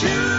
shoot.